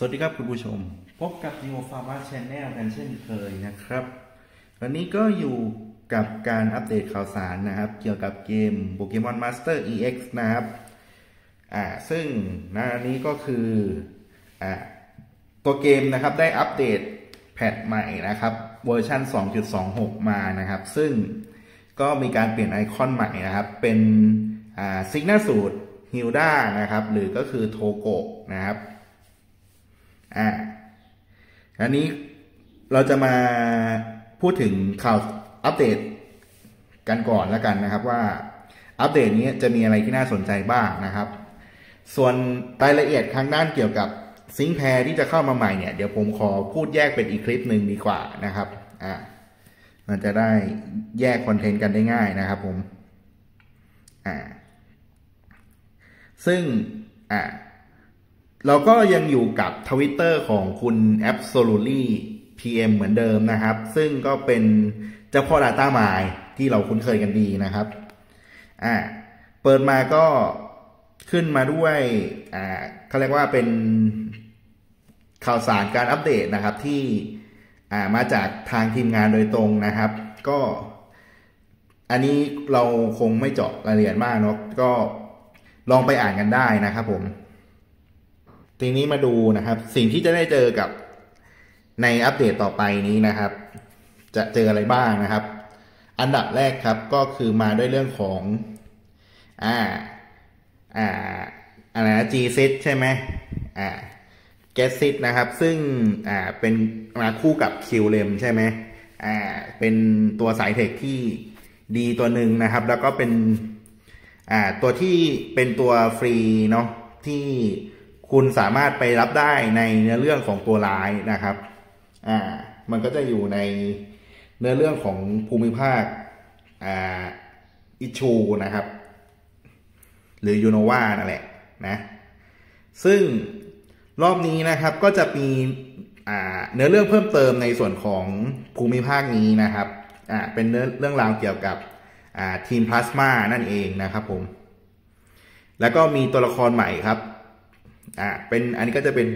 สวัสดีครับคุณผู้ชม พบกับ Neo Pharma Channel กันเช่นเคยนะครับ วันนี้ก็อยู่กับการอัปเดตข่าวสารนะครับ เกี่ยวกับเกม Pokemon Master EX นะครับอ่าซึ่งนะนนี้ก็คืออ่าตัวเกมนะครับได้อัปเดตแพทใหม่นะครับ เวอร์ชัน2.26 มานะครับ ซึ่งก็มีการเปลี่ยนไอคอนใหม่นะครับ เป็นอ่าซิกนาสูตรฮิลดานะครับ หรือก็คือโทโกะนะครับ อ่าอันนี้เราจะมาพูดถึงข่าวอัปเดตกันก่อนแล้วกันนะครับว่าอัปเดตนี้จะมีอะไรที่น่าสนใจบ้างนะครับ ส่วนรายละเอียดทางด้านเกี่ยวกับซิงแพรที่จะเข้ามาใหม่เนี่ย เดี๋ยวผมขอพูดแยกเป็นอีกคลิปหนึ่งดีกว่านะครับอ่ามันจะได้แยกคอนเทนต์กันได้ง่ายนะครับผมอ่าซึ่งอ่า เราก็ยังอยู่กับทวิตเตอร์ของคุณ Absolutely PM เหมือนเดิมนะครับ ซึ่งก็เป็นเจ้าพ่อ Data m i ที่เราคุ้นเคยกันดีนะครับอ่าเปิดมาก็ขึ้นมาด้วยอ่าเขาเรียกว่าเป็นข่าวสารการอัปเดตนะครับที่อ่ามาจากทางทีมงานโดยตรงนะครับ ก็อันนี้เราคงไม่เจาะรายละเอียดมากเนาะก็ลองไปอ่านกันได้นะครับผม ทีนี้มาดูนะครับ สิ่งที่จะได้เจอกับในอัปเดตต่อไปนี้นะครับ จะเจออะไรบ้างนะครับ อันดับแรกครับก็คือมาด้วยเรื่องของอ่าอ่าอะไรนะ G set ใช่ไหมอ่า Get set นะครับ ซึ่งอ่าเป็นมาคู่กับ Q lem ใช่ไหมอ่าเป็นตัวสายเทคที่ดีตัวหนึ่งนะครับ แล้วก็เป็นอ่าตัวที่เป็นตัวฟรีเนาะที่ คุณสามารถไปรับได้ในเนื้อเรื่องของตัวร้ายนะครับ อ่า มันก็จะอยู่ในเนื้อเรื่องของภูมิภาค อ่า อิชูนะครับ หรือยูโนวานั่นแหละนะ ซึ่งรอบนี้นะครับก็จะมีอ่าเนื้อเรื่องเพิ่มเติมในส่วนของภูมิภาคนี้นะครับอ่าเป็นเนื้อเรื่องราวเกี่ยวกับอ่าทีมพลาสมานั่นเองนะครับผม แล้วก็มีตัวละครใหม่ครับ อ่าเป็นอันนี้ก็จะเป็น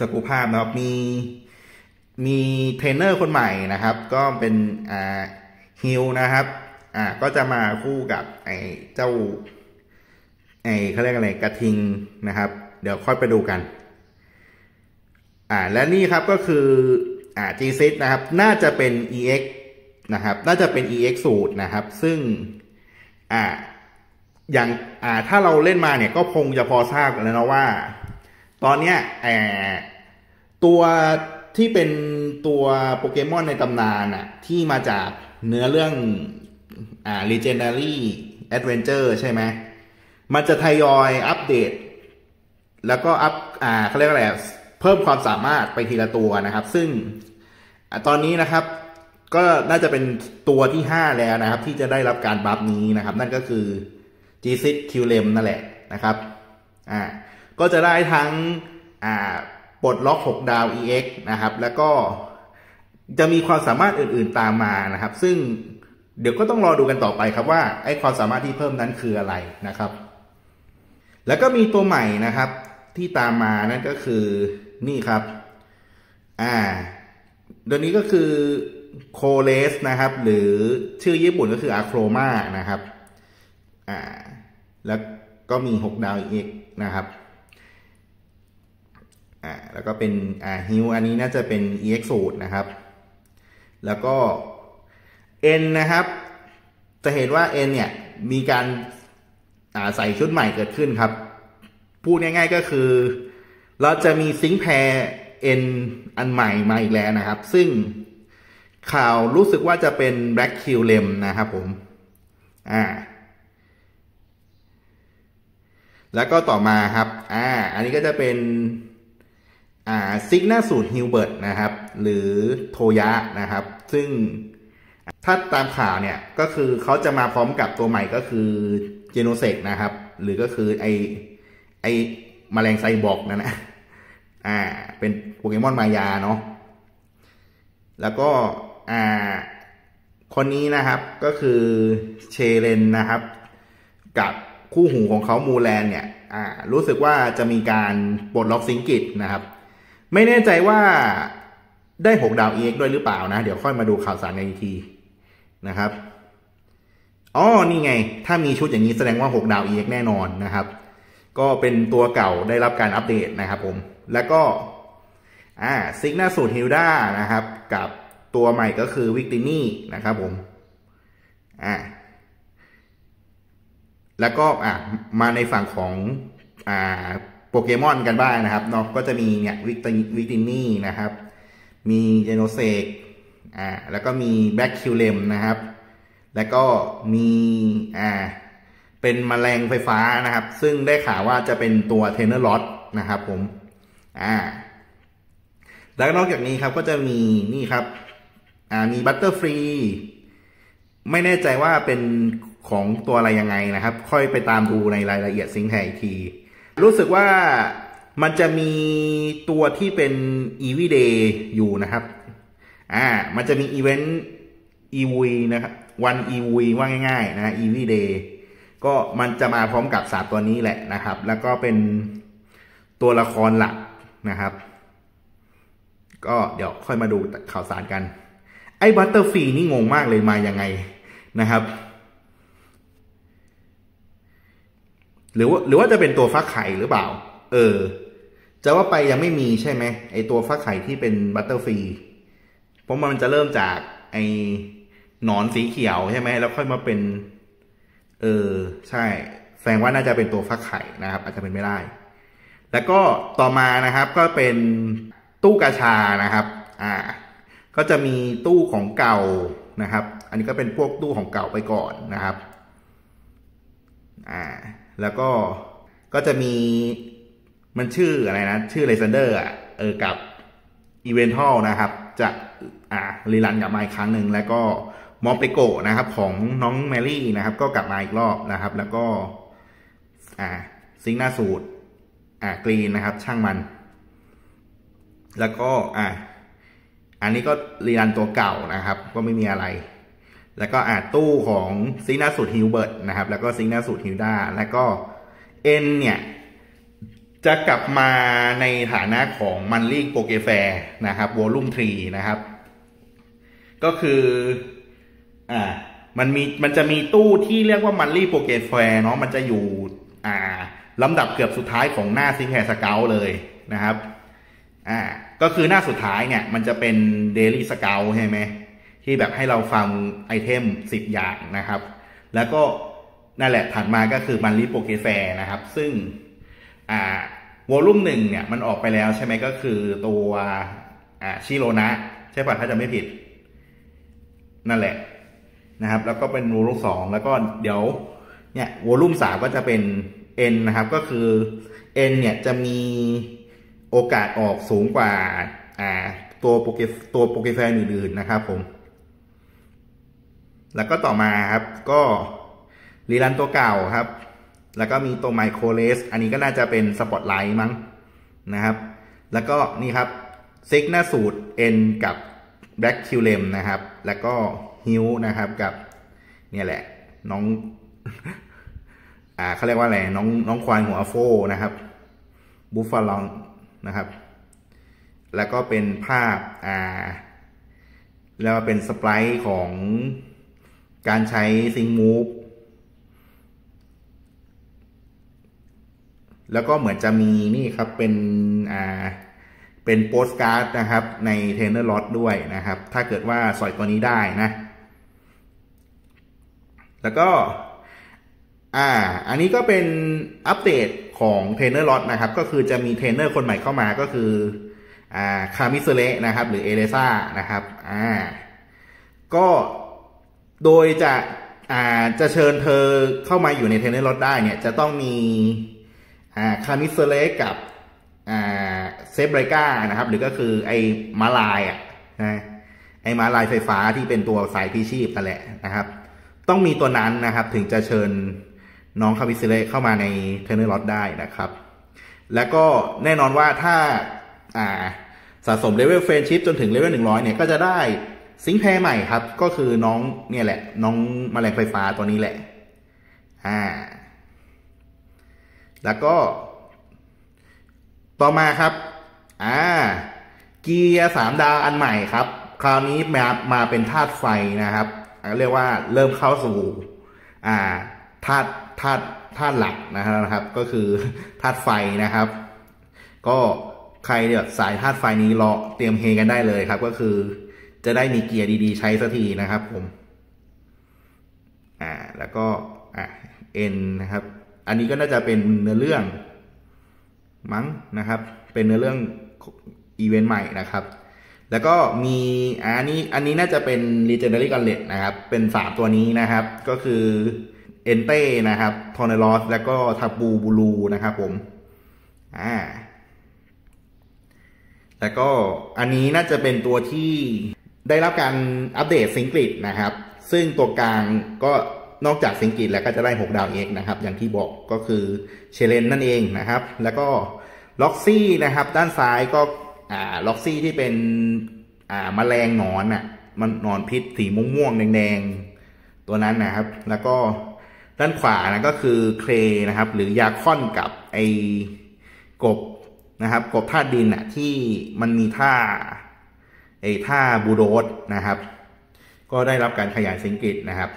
สกูภาพนะครับมีมีเทรนเนอร์คนใหม่นะครับ ก็เป็นอ่าฮิลนะครับอ่าก็จะมาคู่กับไอ้เจ้าไอ้เขาเรียกอะไรกระทิงนะครับ เดี๋ยวค่อยไปดูกันอ่าและนี่ครับก็คืออ่า G s e t นะครับ น่าจะเป็น EX นะครับ น่าจะเป็น EX สูตรนะครับ ซึ่งอ่า อย่างอ่าถ้าเราเล่นมาเนี่ยก็คงจะพอทราบกันแล้วนะว่า ตอนเนี้ยแอตัวที่เป็นตัวโปเกมอนในตำนานอะที่มาจากเนื้อเรื่องอ่า Legendary Adventure ใช่ไหมมันจะทยอยอัปเดต แล้วก็อัพอ่าเขาเรียกอะไรเพิ่มความสามารถไปทีละตัวนะครับ ซึ่งอตอนนี้นะครับก็น่าจะเป็นตัวที่ 5 แล้วนะครับ ที่จะได้รับการบัฟนี้นะครับ นั่นก็คือ g ีซิคิวเลมนั่นแหละนะครับอ่าก็จะได้ทั้งอ่าปลดล็อก 6 ดาว EX นะครับ แล้วก็จะมีความสามารถอื่นๆตามมานะครับ ซึ่งเดี๋ยวก็ต้องรอดูกันต่อไปครับว่าไอ้ความสามารถที่เพิ่มนั้นคืออะไรนะครับ แล้วก็มีตัวใหม่นะครับที่ตามมานั่นก็คือนี่ครับ อ่าตัวนี้ก็คือโคเลสนะครับ หรือชื่อญี่ปุ่นก็คืออะโครมานะครับ อ่า แล้วก็มีหกดาวอีกนะครับอ่าแล้วก็เป็นอ่าฮิวอันนี้น่าจะเป็น EX สูตรนะครับ แล้วก็ N นะครับ จะเห็นว่า N เนี่ยมีการอ่าใส่ชุดใหม่เกิดขึ้นครับ พูดง่ายๆก็คือ เราจะมีซิงค์แพร N อันใหม่มาอีกแล้วนะครับ ซึ่งข่าวรู้สึกว่าจะเป็น Black Kyurem นะครับผม อ่า แล้วก็ต่อมาครับ อ่า อันนี้ก็จะเป็น อ่า Sygna Suit Hilbert นะครับ หรือโทยะนะครับ ซึ่งถ้าตามข่าวเนี่ย ก็คือเขาจะมาพร้อมกับตัวใหม่ก็คือ Genesect นะครับ หรือก็คือไอไอมแมลงไซบอร์กนั่นนะอ่า เป็นโปเกมอนมายาเนาะ แล้วก็ อ่า คนนี้นะครับ ก็คือเชเลนนะครับ กับ คู่หูของเขามูแลนเนี่ยรู้สึกว่าจะมีการปลดล็อกซิงกิตนะครับ ไม่แน่ใจว่าได้หกดาวเอ็กด้วยหรือเปล่านะ เดี๋ยวค่อยมาดูข่าวสารในอีกทีนะครับอ๋อนี่ไง ถ้ามีชุดอย่างนี้แสดงว่าหกดาวเอ็กแน่นอนนะครับ ก็เป็นตัวเก่าได้รับการอัปเดตนะครับผม แล้วก็อ่า Sygna Suit Hilda นะครับ กับตัวใหม่ก็คือ Victini นะครับผมอ่า แล้วก็อะมาในฝั่งของอ่าโปเกมอนกันบ้างนะครับเนาะก็จะมีเนี่ยวิกติ Victini นะครับ มี Genesect อ่าแล้วก็มี Black Kyurem นะครับ แล้วก็มีอ่าเป็นมแมลงไฟฟ้านะครับ ซึ่งได้ข่าวว่าจะเป็นตัว Trainer Lodge นะครับผมอ่าแล้วนอกจากนี้ครับก็จะมีนี่ครับอ่ามี Butterfree ไม่แน่ใจว่าเป็นของตัวอะไรยังไงนะครับ ค่อยไปตามดูในรายละเอียด sync pair อีกที รู้สึกว่ามันจะมีตัวที่เป็น Eevee Day อยู่นะครับ อ่า มันจะมี event Eevee นะครับ วัน Eevee ว่าง่ายๆนะ Eevee Day ก็มันจะมาพร้อมกับสามตัวนี้แหละนะครับ แล้วก็เป็นตัวละครหลักนะครับ ก็เดี๋ยวค่อยมาดูข่าวสารกัน ไอ้ Butterfree นี่งงมากเลยมายังไง นะครับ หรือว่าหรือว่าจะเป็นตัวฟักไข่หรือเปล่า เออ จะว่าไปยังไม่มีใช่ไหมไอตัวฟักไข่ที่เป็น Butterfree เพราะมันจะเริ่มจากไอหนอนสีเขียวใช่ไหมแล้วค่อยมาเป็น เออ ใช่ แสดงว่าน่าจะเป็นตัวฟักไข่นะครับ อาจจะเป็นไม่ได้ แล้วก็ต่อมานะครับก็เป็นตู้กาชานะครับ อ่า ก็จะมีตู้ของเก่านะครับ อันนี้ก็เป็นพวกตู้ของเก่าไปก่อนนะครับอ่าแล้วก็ก็จะมีมันชื่ออะไรนะ ชื่อไลเซนเดอร์อะเออกับอีเวลทัลนะครับ จะอ่า rerun กลับมาอีกครั้งหนึ่งแล้วก็มอปเปโกนะครับของน้องแมรี่นะครับ ก็กลับมาอีกรอบนะครับ แล้วก็อ่า Sygna Suit อ่ากรีนนะครับ ช่างมัน แล้วก็อ่าอันนี้ก็ rerun ตัวเก่านะครับ ก็ไม่มีอะไร แล้วก็อ่าตู้ของ Sygna Suit ฮิวเบิร์ตนะครับ แล้วก็ Sygna Suit ฮิลดาแล้วก็เอ็นเนี่ยจะกลับมาในฐานะของ Monthly Poké Fair นะครับ volume three นะครับ ก็คืออ่ามันมีมันจะมีตู้ที่เรียกว่า Monthly Poké Fair เนาะมันจะอยู่อ่าลำดับเกือบสุดท้ายของหน้า sync pair scout เลยนะครับอ่าก็คือหน้าสุดท้ายเนี่ย มันจะเป็นdaily scout ใช่ไหม ที่แบบให้เราฟาร์มไอเทมสิบอย่างนะครับ แล้วก็นั่นแหละถัดมาก็คือ Monthly Poké Fair นะครับ ซึ่งอ่า volume หนึ่งเนี่ยมันออกไปแล้วใช่ไหมก็คือตัวอ่าชิโรนะ ใช่ป่ะถ้าจะไม่ผิด นั่นแหละนะครับ แล้วก็เป็น volume สองแล้วก็เดี๋ยวเนี่ย volume สามก็จะเป็น N นะครับ ก็คือ N เนี่ยจะมีโอกาสออกสูงกว่าอ่าตัว Poké ตัว Poké Fair อื่นๆนะครับผม แล้วก็ต่อมาครับก็ rerun ตัวเก่าครับ แล้วก็มีตัวไอโคเลสอันนี้ก็น่าจะเป็นสปอตไลท์มั้งนะครับ แล้วก็นี่ครับ Sygna Suit N กับแบล็กคิวเรมนะครับ แล้วก็ฮิวนะครับกับเนี่ยแหละ น้อง อ่าเขาเรียกว่าอะไรน้องน้องควายหัวแอฟโฟรนะครับบัฟฟารอนนะครับ แล้วก็เป็นภาพอ่าแล้วเป็น sprite ของ การใช้ sync move แล้วก็เหมือนจะมีนี่ครับเป็นอ่าเป็นโปสการ์ดนะครับ ใน Trainer Lodge ด้วยนะครับ ถ้าเกิดว่าสอยตัวนี้ได้นะ แล้วก็อ่าอันนี้ก็เป็นอัปเดตของ Trainer Lodge นะครับ ก็คือจะมีเทรนเนอร์คนใหม่เข้ามาก็คืออ่าคามิซึเระนะครับ หรือเอเลซ่านะครับอ่าก็ โดยจะอ่าจะเชิญเธอเข้ามาอยู่ใน Trainer Lodge ได้เนี่ยจะต้องมีอ่าคามิซึเระกับอ่าเซบไรก้านะครับ หรือก็คือไอ้ม้าลายอะนะไอ้ม้าลายไฟฟ้าที่เป็นตัวสายพีชีพนั่นแหละนะครับ ต้องมีตัวนั้นนะครับ ถึงจะเชิญน้องคามิซึเระเข้ามาใน Trainer Lodge ได้นะครับ แล้วก็แน่นอนว่าถ้าอ่าสะสมเลเวล friendship จนถึงเลเวลหนึ่งร้อยเนี่ยก็จะได้ sync pair ใหม่ครับ ก็คือน้องเนี่ยแหละ น้องมแมลงไฟฟ้าตัวนี้แหละ อ่า แล้วก็ ต่อมาครับ อ่า เกียร์สามดาวอันใหม่ครับ คราวนี้มามาเป็นธาตุไฟนะครับเรียกว่าเริ่มเข้าสู่ อ่าธาตุธาตุธาตุหลักนะครับ ก็คือธาตุไฟนะครับ ก็ใครเดี๋ยสายธาตุไฟนี้รอเตรียมเฮกันได้เลยครับ ก็คือ จะได้มีเกียร์ดีๆ ใช้สักทีนะครับผม อ่า แล้วก็ อ่าN นะครับ อันนี้ก็น่าจะเป็นเนื้อเรื่อง มั้งนะครับ เป็นเนื้อเรื่องอีเวนต์ใหม่นะครับ แล้วก็มีอันนี้ อันนี้น่าจะเป็น Legendary Gauntlet นะครับ เป็นสามตัวนี้นะครับ ก็คือเอนเตนะครับทอร์เนลอสแล้วก็ทาปูบูลูนะครับผม อ่าแล้วก็อันนี้น่าจะเป็นตัวที่ ได้รับการอัปเดตสิงกฤตนะครับ ซึ่งตัวกลางก็นอกจากสิงกิตแล้วก็จะได้ 6 ดาวเอกนะครับ อย่างที่บอกก็คือเชเลนนั่นเองนะครับ แล้วก็ล็อกซี่นะครับ ด้านซ้ายก็อ่าล็อกซี่ที่เป็นอ่ามแมลงหนอนอะมันหนอนพิษสีม่วงๆแดงๆ ตัวนั้นนะครับ แล้วก็ด้านขวานะก็คือเคลนะครับ หรือยาค่อนกับไอกบนะครับ กบท่าดินอะที่มันมีท่า ไอ้ท่าบูโดสนะครับ ก็ได้รับการขยาย sync grid นะครับ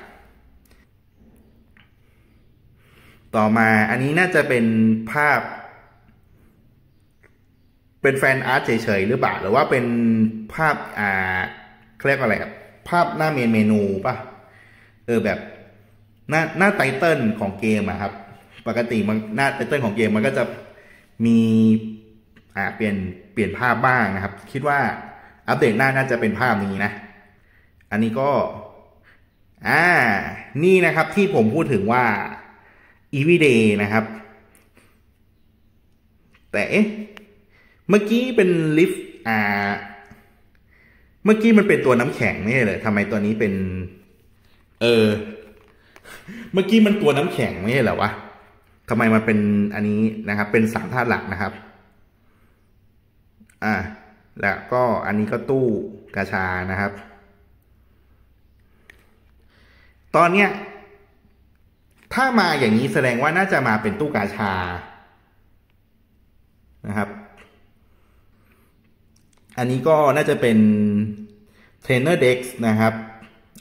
ต่อมาอันนี้น่าจะเป็นภาพ เป็นแฟนอาร์ตเฉยๆหรือเปล่าหรือว่าเป็นภาพอ่าเรียกอะไรครับภาพหน้า main menu ป่ะเออแบบหน้าหน้า title ของเกมอะครับ ปกติมันหน้า title ของเกมมันก็จะมีอ่าเปลี่ยนเปลี่ยนภาพบ้างนะครับ คิดว่า อัปเดตหน้าน่าจะเป็นภาพนี้นะ อันนี้ก็ อ่า นี่นะครับที่ผมพูดถึงว่า e v ี day นะครับ แต่เมื่อกี้เป็นลิฟต์อ่า เมื่อกี้มันเป็นตัวน้ำแข็งไม่ใช่เลยทำไมตัวนี้เป็น เออ เมื่อกี้มันตัวน้ำแข็งไม่ใช่เหรอวะทำไมมันเป็นอันนี้นะครับ เป็นสามธาตุหลักนะครับ อ่า แล้วก็อันนี้ก็ตู้กาชานะครับ ตอนเนี้ยถ้ามาอย่างนี้แสดงว่าน่าจะมาเป็นตู้กาชานะครับ อันนี้ก็น่าจะเป็นเทรนเนอร์เด็กนะครับ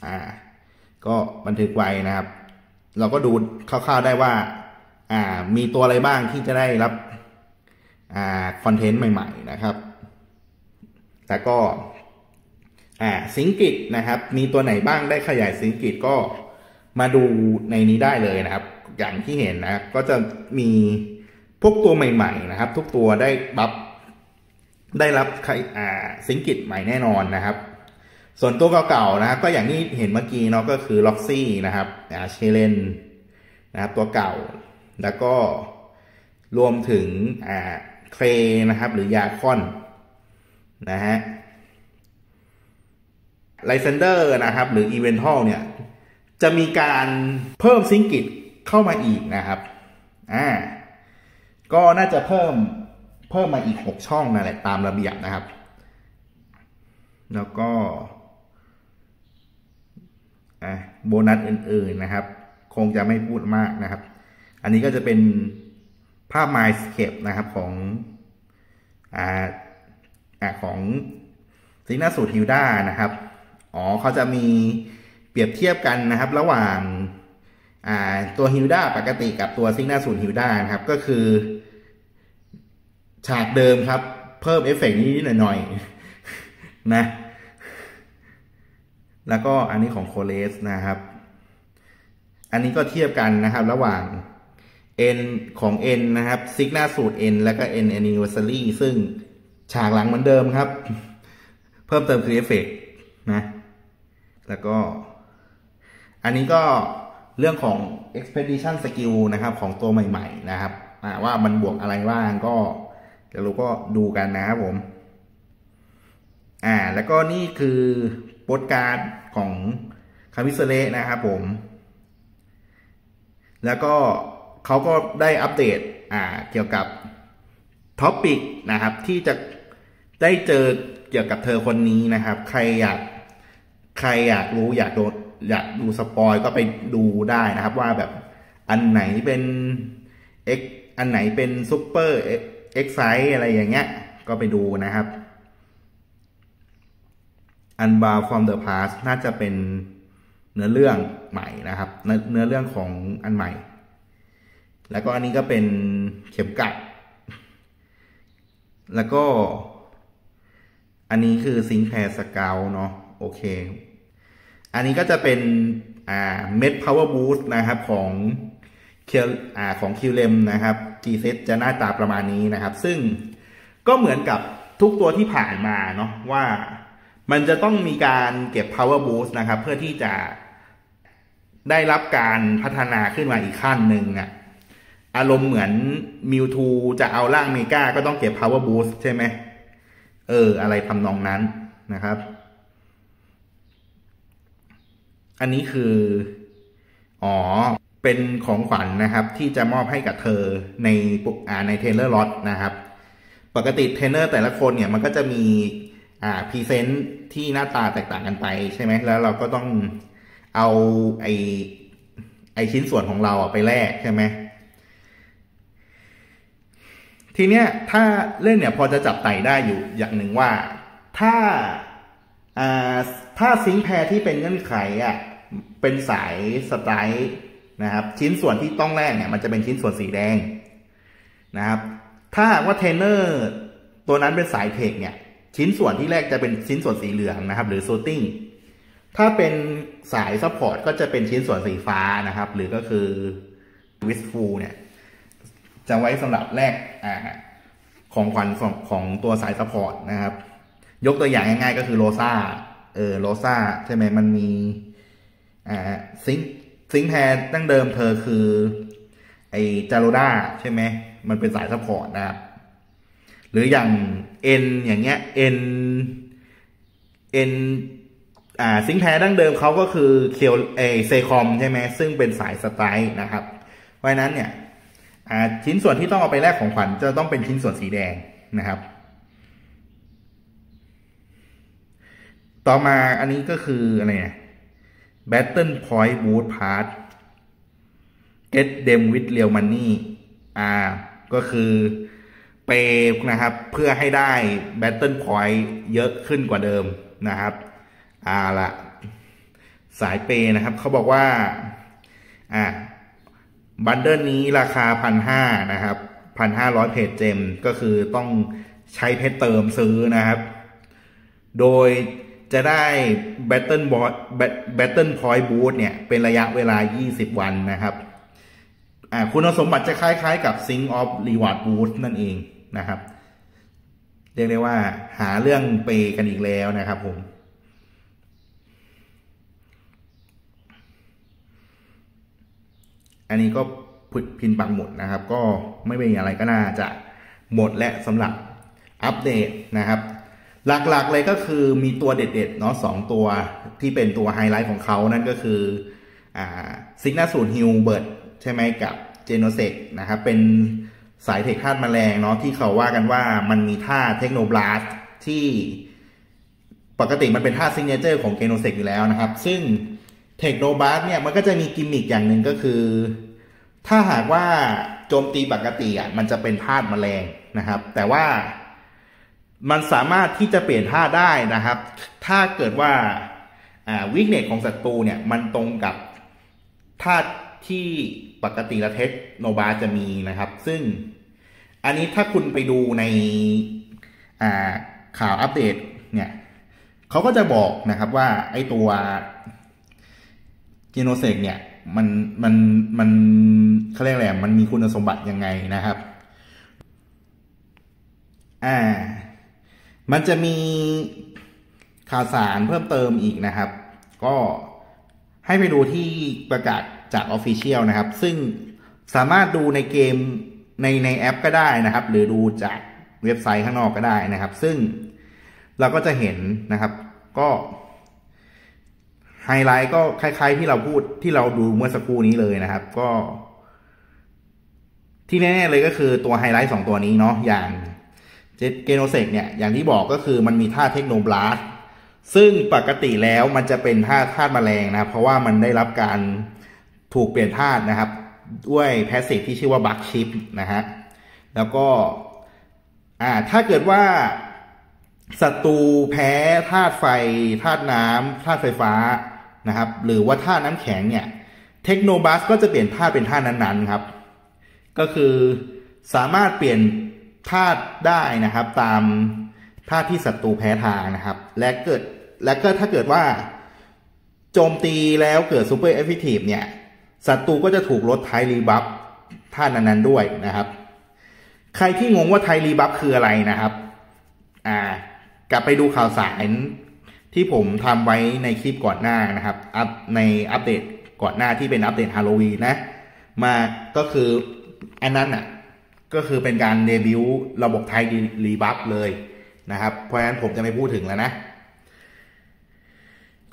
อ่า ก็บันทึกไว้นะครับ เราก็ดูคร่าวๆได้ว่า อ่า มีตัวอะไรบ้างที่จะได้รับ อ่า คอนเทนต์ใหม่ ๆ นะครับ แล้วก็อ่า sync grid นะครับ มีตัวไหนบ้างได้ขยาย sync grid ก็มาดูในนี้ได้เลยนะครับ อย่างที่เห็นนะก็จะมีพวกตัวใหม่ๆนะครับ ทุกตัวได้buff ได้รับอ่า sync grid ใหม่แน่นอนนะครับ ส่วนตัวเก่าๆนะครับ ก็อย่างที่เห็นเมื่อกี้เนาะก็คือล็อกซี่นะครับอ่าเชเรนนะครับ ตัวเก่าแล้วก็รวมถึงอ่าเคลย์นะครับ หรือยาคอน นะฮะไลเซนเดอร์นะครับ หรืออีเวลทัลเนี่ย จะมีการเพิ่ม sync gridเข้ามาอีกนะครับอ่าก็น่าจะเพิ่มเพิ่มมาอีกหกช่องนั่นแหละตามระเบียบนะครับ แล้วก็อ่โบนัสอื่นๆนะครับ คงจะไม่พูดมากนะครับ อันนี้ก็จะเป็นภาพ My Scape นะครับของอ่า อของซิกนาสูตรฮิวด้านะครับ อ๋อเขาจะมีเปรียบเทียบกันนะครับ ระหว่างตัวฮิลดาปกติกับตัว Sygna Suit ฮิลดานะครับ ก็คือ ฉากเดิมครับ เพิ่มเอฟเฟกต์นิดหน่อยๆนะ แล้วก็อันนี้ของโคเลสนะครับ อันนี้ก็เทียบกันนะครับ ระหว่าง N ของ N นะครับ Sygna Suit N แล้วก็ N anniversary ซึ่ง ฉากหลังเหมือนเดิมครับ เพิ่มเติมคือเอฟเฟกต์นะ แล้วก็ อันนี้ก็เรื่องของ expedition skill นะครับ ของตัวใหม่ ๆ นะครับว่ามันบวกอะไรบ้างก็เดี๋ยวเราก็ดูกันนะครับผม อ่า แล้วก็นี่คือโปสการ์ดของคามิซึเระนะครับผม แล้วก็เขาก็ได้อัปเดต อ่า เกี่ยวกับ topic นะครับ ที่จะ ได้เจอเกี่ยวกับเธอคนนี้นะครับ ใครอยากใครอยากรู้อยากโดนอยากดูสปอยก็ไปดูได้นะครับ ว่าแบบอันไหนเป็น X อันไหนเป็นซูเปอร์เอ็กไซอะไรอย่างเงี้ย ก็ไปดูนะครับ Unbound from the Past น่าจะเป็นเนื้อเรื่องใหม่นะครับ เนื้อเรื่องของอันใหม่ แล้วก็อันนี้ก็เป็นเข็มกัด แล้วก็ อันนี้คือซิงแพรสเกลเนาะโอเค อันนี้ก็จะเป็นอ่าเม็ด power boost นะครับของเคียวอ่าของคิวเลมนะครับ G set จะหน้าตาประมาณนี้นะครับ ซึ่งก็เหมือนกับทุกตัวที่ผ่านมาเนาะว่ามันจะต้องมีการเก็บ power boost นะครับ เพื่อที่จะได้รับการพัฒนาขึ้นมาอีกขั้นหนึ่งอะอารมณ์เหมือนมิวทูจะเอาร่าง mega ก็ต้องเก็บ power boost ใช่ไหม เออ อะไรทำนองนั้นนะครับ อันนี้คือ อ๋อ เป็นของขวัญนนะครับ ที่จะมอบให้กับเธอในปุกอ่าใน Trainer Lodge นะครับ ปกติเทรนเนอร์แต่ละคนเนี่ยมันก็จะมีอ่า present ที่หน้าตาแตกต่างกันไปใช่ไหมแล้วเราก็ต้องเอาไอไอชิ้นส่วนของเราไปแลกใช่ไหม ทีเนี้ยถ้าเล่นเนี่ยพอจะจับไต๋ได้อยู่อย่างหนึ่งว่า ถ้าอ่าถ้า sync pair ที่เป็นเงื่อนไขอะเป็นสาย strike นะครับ ชิ้นส่วนที่ต้องแลกเนี่ยมันจะเป็นชิ้นส่วนสีแดงนะครับ ถ้าว่าเทนเนอร์ตัวนั้นเป็นสาย tech เนี่ย ชิ้นส่วนที่แลกจะเป็นชิ้นส่วนสีเหลืองนะครับ หรือโซติ้งถ้าเป็นสาย support ก็จะเป็นชิ้นส่วนสีฟ้านะครับ หรือก็คือวิสฟูเนี่ย จะไว้สำหรับแลกอของขวัญของของตัวสาย support นะครับ ยกตัวอย่างง่ายๆก็คือโรซาเออโรซาใช่ไหมมันมีอ่า sync sync pair ดั้งเดิมเธอคือ ไอจารูด้าใช่ไหมมันเป็นสาย support นะครับ หรืออย่าง N อย่างเงี้ย N N อ่า sync pair ดั้งเดิมเขาก็คือเคียวเอ Zekrom ใช่ไหมซึ่งเป็นสาย strike นะครับ เพราะนั้นเนี่ย ชิ้นส่วนที่ต้องเอาไปแลกของขวัญจะต้องเป็นชิ้นส่วนสีแดงนะครับ ต่อมาอันนี้ก็คืออะไรเนี่ย Battle Point Boot Part Get them with real money อ่า ก็คือเปนะครับ เพื่อให้ได้ Battle Point เยอะขึ้นกว่าเดิมนะครับ อ่าละสายเปนะครับ เขาบอกว่า อ่า บันเดิลนี้ราคาพันห้านะครับพันห้าร้อยเพจเจมก็คือต้องใช้เพชรเติมซื้อนะครับ โดยจะได้ Battle Board Battle Point Boost เนี่ย เป็นระยะเวลา 20 วันนะครับ คุณสมบัติจะคล้ายๆกับ Sync of Reward Boost นั่นเองนะครับ เรียกได้ว่าหาเรื่องเปกันอีกแล้วนะครับผม อันนี้ก็พินปักหมดนะครับ ก็ไม่มีอะไรก็น่าจะหมดและสำหรับอัปเดตนะครับ หลักๆเลยก็คือมีตัวเด็ดๆเนาะสองตัวที่เป็นตัวไฮไลท์ของเขานั่นก็คือ Sygna Suit Hilbert ใช่ไหมกับ Genesect นะครับเป็นสาย tech ธาตุแมลงเนาะที่เขาว่ากันว่ามันมีท่า Techno Blast ที่ปกติมันเป็นท่า signature ของ Genesect อยู่แล้วนะครับ ซึ่ง เทคโนบลาสเนี่ยมันก็จะมีกิมมิคอย่างหนึ่งก็คือ ถ้าหากว่าโจมตีปกติอะมันจะเป็นธาตุแมลงนะครับ แต่ว่ามันสามารถที่จะเปลี่ยนท่าได้นะครับ ถ้าเกิดว่าวิกเนตของศัตรูเนี่ยมันตรงกับธาตุที่ปกติละเทคโนบาจะมีนะครับ ซึ่งอันนี้ถ้าคุณไปดูในข่าวอัปเดตเนี่ยเขาก็จะบอกนะครับว่าไอตัว จีโนเซกเนี่ยมันมันมันเขาเรียกอะไรมันมีคุณสมบัติยังไงนะครับ อ่า มันจะมีข่าวสารเพิ่มเติมอีกนะครับ ก็ให้ไปดูที่ประกาศจาก Official นะครับ ซึ่งสามารถดูในเกมในในแอปก็ได้นะครับ หรือดูจากเว็บไซต์ข้างนอกก็ได้นะครับ ซึ่งเราก็จะเห็นนะครับ ก็ ไฮไลท์ก็คล้าย ๆ ที่เราพูดที่เราดูเมื่อสักครู่นี้เลยนะครับ ก็ ที่แน่ๆเลยก็คือตัวไฮไลท์สองตัวนี้เนาะอย่างเจ Genesect เนี่ยอย่างที่บอกก็คือมันมีท่า Techno Blast ซึ่งปกติแล้วมันจะเป็นธาธาตุแมลงนะครับ เพราะว่ามันได้รับการถูกเปลี่ยนธาตุนะครับ ด้วยแพสซีฟที่ชื่อว่าบัคชิปนะฮะแล้วก็อ่าถ้าเกิดว่าศัตรูแพ้ธาตุไฟธาตุน้ำธาตุไฟฟ้า นะครับ หรือว่าธาน้ำแข็งเนี่ยเทคโนบัสก็จะเปลี่ยนธาเป็นธานั้นๆครับ ก็คือสามารถเปลี่ยนธาได้นะครับ ตามธาที่ศัตรูแพ้ทางนะครับ และเกิดและก็ถ้าเกิดว่า โจมตีแล้วเกิด super effective เนี่ยศัตรูก็จะถูกลด type rebuff ธาตุนั้นๆด้วยนะครับ ใครที่งงว่า type rebuff คืออะไรนะครับ อ่ากลับไปดูข่าวสาร ที่ผมทำไว้ในคลิปก่อนหน้านะครับอัพในอัปเดตก่อนหน้าที่เป็นอัปเดตฮาโลวีนนะ มาก็คืออันนั้นอะก็คือเป็นการเดบิวต์ระบบ type rebuff เลยนะครับ เพราะฉะนั้นผมจะไม่พูดถึงแล้วนะ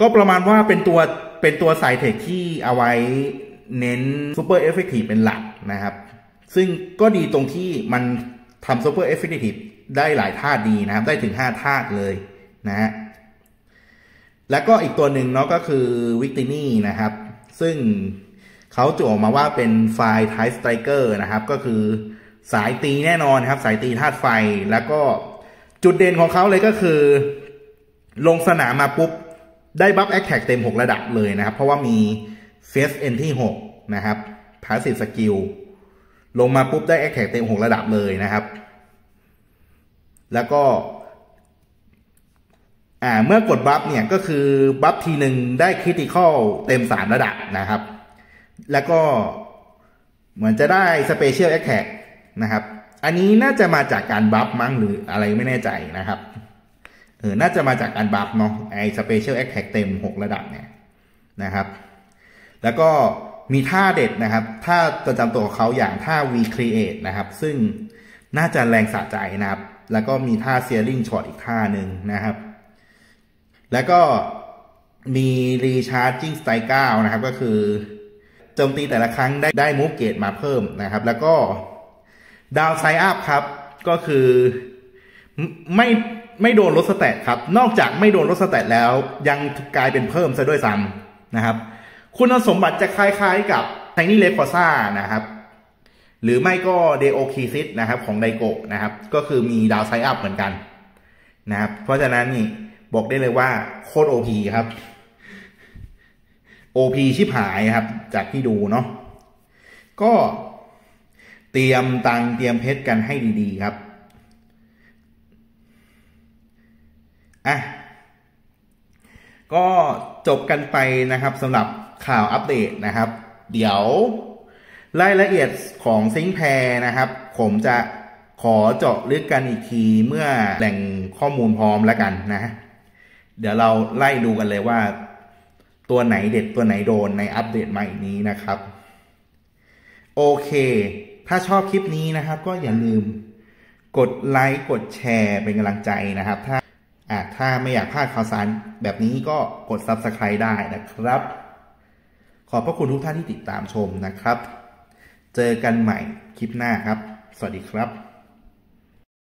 ก็ประมาณว่าเป็นตัวเป็นตัวสาย tech ที่เอาไว้เน้น super effective เป็นหลักนะครับ ซึ่งก็ดีตรงที่มันทำ super effective ได้หลายธาตุดีนะครับ ได้ถึง5ธาตุเลยนะฮะ แล้วก็อีกตัวหนึ่งเนาะก็คือ Victini นะครับ ซึ่งเขาจะออกมาว่าเป็น fire type striker นะครับ ก็คือสายตีแน่นอนครับ สายตีธาตุไฟ แล้วก็จุดเด่นของเขาเลยก็คือ ลงสนามมาปุ๊บ ได้ buff attack เต็ม 6 ระดับเลยนะครับ เพราะว่ามี first entry 6 นะครับ passive skill ลงมาปุ๊บได้ attack เต็ม 6 ระดับเลยนะครับ แล้วก็ อ่าเมื่อกด buff เนี่ยก็คือ buff ทีหนึ่งได้ critical เต็ม3ระดับนะครับ แล้วก็เหมือนจะได้ special attack นะครับ อันนี้น่าจะมาจากการ buff มั้งหรืออะไรไม่แน่ใจนะครับเออน่าจะมาจากการ buff เนาะไอ special attack เต็ม6ระดับเนี่ยนะครับ แล้วก็มีท่าเด็ดนะครับท่าประจำตัวของเขาอย่างท่า V Create นะครับ ซึ่งน่าจะแรงสะใจนะครับ แล้วก็มีท่า Searing Shot อีกท่าหนึ่งนะครับ แล้วก็มี Recharging Strike 9นะครับ ก็คือโจมตีแต่ละครั้งได้ได้ move gauge มาเพิ่มนะครับ แล้วก็ downside up ครับ ก็คือไม่ไม่โดนลด stat ครับ นอกจากไม่โดนลด stat แล้ว ยังกลายเป็นเพิ่มซะด้วยซ้ำนะครับ คุณสมบัติจะคล้ายๆกับ shiny Rayquaza นะครับ หรือไม่ก็ Deoxys นะครับ ของไดโกะนะครับ ก็คือมี downside up เหมือนกันนะครับ เพราะฉะนั้นนี่ บอกได้เลยว่าโคตรโอพีครับ OP ชิบหายครับ จากที่ดูเนาะก็เตรียมตังเตรียมเพชรกันให้ดีๆครับอะก็จบกันไปนะครับสำหรับข่าวอัปเดตนะครับ เดี๋ยวรายละเอียดของซิงแพรนะครับ ผมจะขอเจาะลึกกันอีกทีเมื่อแหล่งข้อมูลพร้อมแล้วกันนะ เดี๋ยวเราไล่ดูกันเลยว่า ตัวไหนเด็ดตัวไหนโดนในอัปเดตใหม่นี้นะครับ โอเค ถ้าชอบคลิปนี้นะครับ ก็อย่าลืมกดไลค์กดแชร์เป็นกำลังใจนะครับ ถ้าอ่าถ้าไม่อยากพลาดข่าวสารแบบนี้ก็กด Subscribe ได้นะครับ ขอบพระคุณทุกท่านที่ติดตามชมนะครับ เจอกันใหม่คลิปหน้าครับ สวัสดีครับ